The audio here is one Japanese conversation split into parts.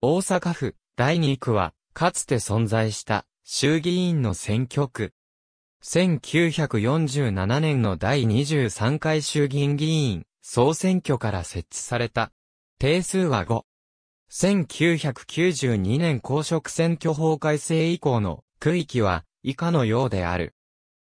大阪府第2区は、かつて存在した衆議院の選挙区。1947年の第23回衆議院議員総選挙から設置された。定数は5。1992年公職選挙法改正以降の区域は以下のようである。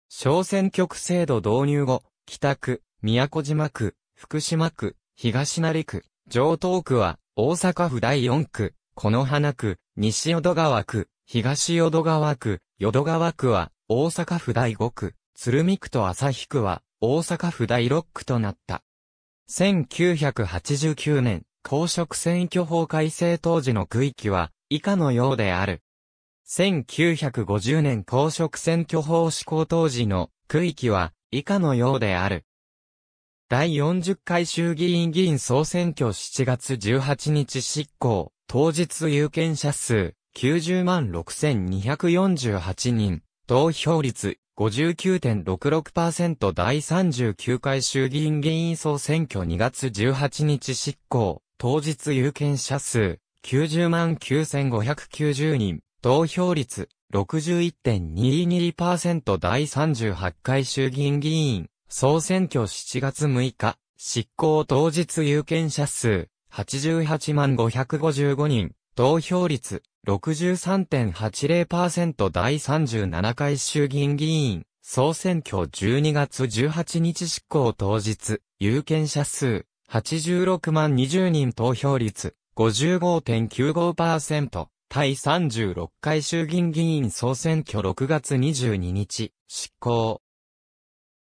小選挙区制度導入後、北区、宮古島区、福島区、東成区、上東区は大阪府第4区、此花区、西淀川区、東淀川区、淀川区は大阪府第5区、鶴見区と旭区は大阪府第6区となった。1989年、公職選挙法改正当時の区域は以下のようである。1950年公職選挙法施行当時の区域は以下のようである。第40回衆議院議員総選挙7月18日執行、当日有権者数90万6248人、投票率59.66%第39回衆議院議員総選挙2月18日執行、当日有権者数、90万9590人、投票率、61.22%第38回衆議院議員、総選挙7月6日、執行。当日有権者数、88万555人、投票率、63.80%第37回衆議院議員、総選挙12月18日執行当日、有権者数、86万20人投票率55.95%第36回衆議院議員総選挙6月22日執行。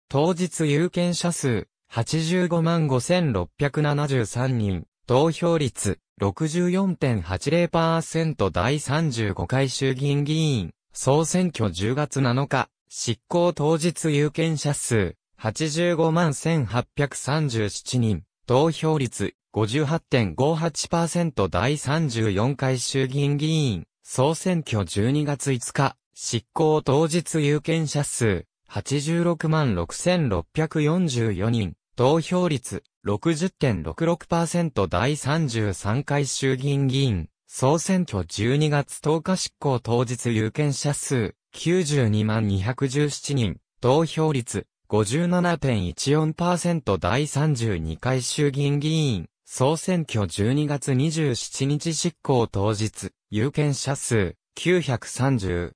当日有権者数85万5673人投票率64.80%第35回衆議院議員総選挙10月7日執行当日有権者数85万1837人投票率58.58%第34回衆議院議員、総選挙12月5日、執行当日有権者数、86万6644人、投票率60.66%第33回衆議院議員、総選挙12月10日執行当日有権者数、92万217人、投票率57.14%第32回衆議院議員、総選挙12月27日執行当日、有権者数、930。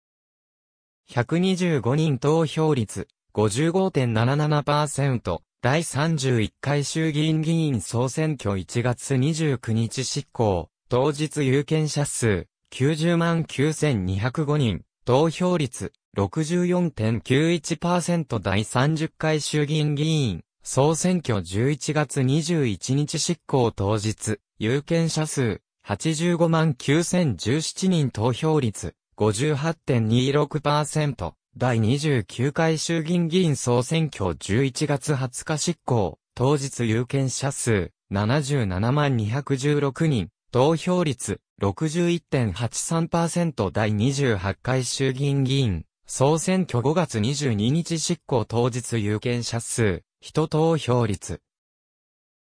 125人投票率、55.77%、第31回衆議院議員総選挙1月29日執行、当日有権者数、90万9205人、投票率、64.91%第30回衆議院議員、総選挙11月21日執行当日、有権者数、85万9017人投票率、58.26%、第29回衆議院議員総選挙11月20日執行、当日有権者数、77万216人、投票率、61.83%第28回衆議院議員、総選挙5月22日執行。当日有権者数、人投票率。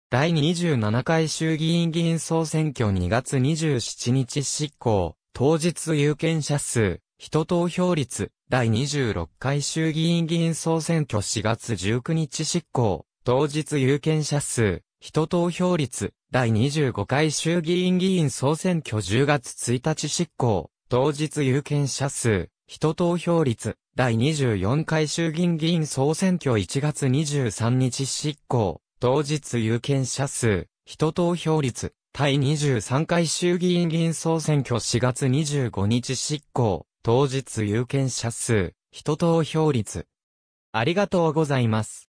第27回衆議院議員総選挙。2月27日執行、当日有権者数、人投票率。第26回衆議院議員総選挙4月19日執行、当日有権者数、人投票率。第25回衆議院議員総選挙10月1日執行、当日有権者数、人投票率、第24回衆議院議員総選挙1月23日執行、当日有権者数、人投票率、第23回衆議院議員総選挙4月25日執行、当日有権者数、人投票率。ありがとうございます。